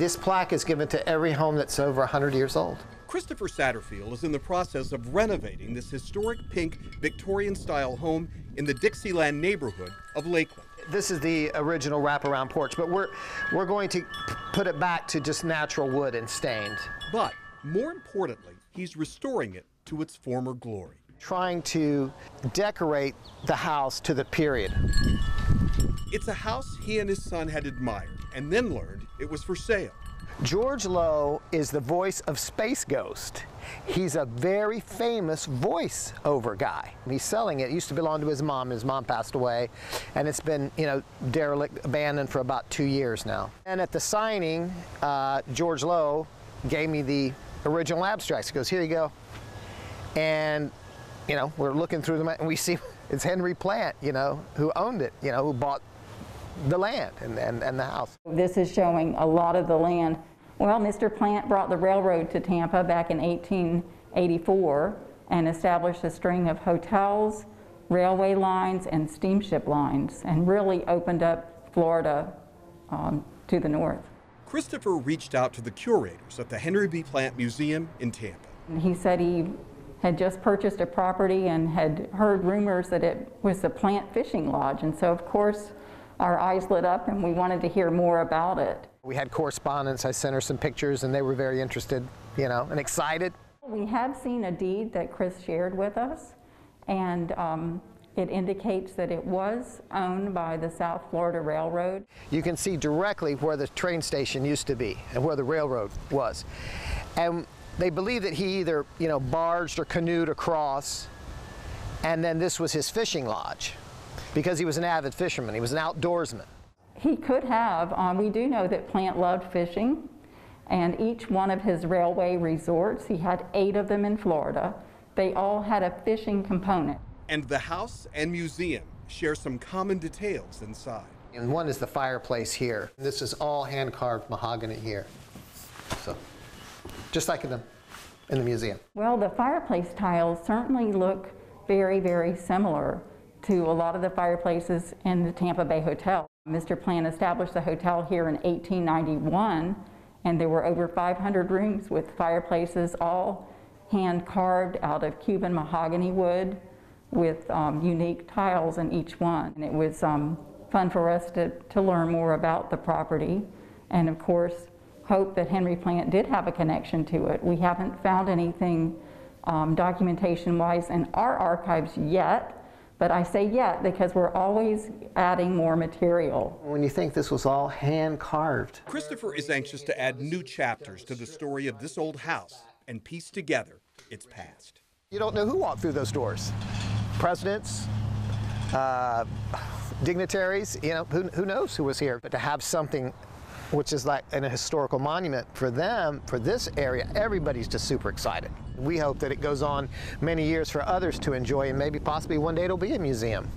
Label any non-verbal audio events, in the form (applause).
This plaque is given to every home that's over 100 years old. Christopher Satterfield is in the process of renovating this historic pink Victorian style home in the Dixieland neighborhood of Lakeland. This is the original wraparound porch, but we're, we're going to put it back to just natural wood and stained. But more importantly, he's restoring it to its former glory. Trying to decorate the house to the period. It's a house he and his son had admired and then learned it was for sale. George Lowe is the voice of Space Ghost. He's a very famous voice-over guy. He's selling it. It used to belong to his mom. His mom passed away, and it's been, you know, derelict, abandoned for about two years now. And at the signing, uh, George Lowe gave me the original abstracts. He goes, here you go. And, you know, we're looking through them, and we see (laughs) it's Henry Plant, you know, who owned it, you know, who bought the land and, and, and the house. This is showing a lot of the land. Well, Mr. Plant brought the railroad to Tampa back in 1884 and established a string of hotels, railway lines, and steamship lines, and really opened up Florida um, to the north. Christopher reached out to the curators at the Henry B. Plant Museum in Tampa. He said he had just purchased a property and had heard rumors that it was the Plant Fishing Lodge. And so, of course, our eyes lit up and we wanted to hear more about it. We had correspondence. I sent her some pictures and they were very interested, you know, and excited. We have seen a deed that Chris shared with us and um, it indicates that it was owned by the South Florida Railroad. You can see directly where the train station used to be and where the railroad was. And they believe that he either, you know, barged or canoed across and then this was his fishing lodge because he was an avid fisherman. He was an outdoorsman. He could have. Um, we do know that Plant loved fishing, and each one of his railway resorts, he had eight of them in Florida, they all had a fishing component. And the house and museum share some common details inside. And one is the fireplace here. This is all hand-carved mahogany here. So, just like in the, in the museum. Well, the fireplace tiles certainly look very, very similar to a lot of the fireplaces in the Tampa Bay Hotel. Mr. Plant established the hotel here in 1891, and there were over 500 rooms with fireplaces, all hand carved out of Cuban mahogany wood with um, unique tiles in each one. And it was um, fun for us to, to learn more about the property, and of course, hope that Henry Plant did have a connection to it. We haven't found anything um, documentation-wise in our archives yet, but I say yet because we're always adding more material. When you think this was all hand carved. Christopher is anxious to add new chapters to the story of this old house and piece together its past. You don't know who walked through those doors. Presidents, uh, dignitaries, you know, who, who knows who was here. But to have something which is like an, a historical monument for them, for this area, everybody's just super excited. We hope that it goes on many years for others to enjoy and maybe possibly one day it'll be a museum.